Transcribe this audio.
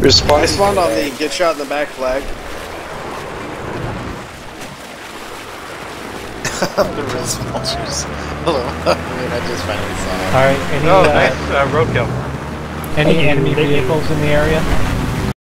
Respond I spawned on the get shot in the back flag. the Riz vultures. Hello. I I just finally saw it. Alright, any, Oh, uh, nice uh, roadkill. any enemy vehicles in the area?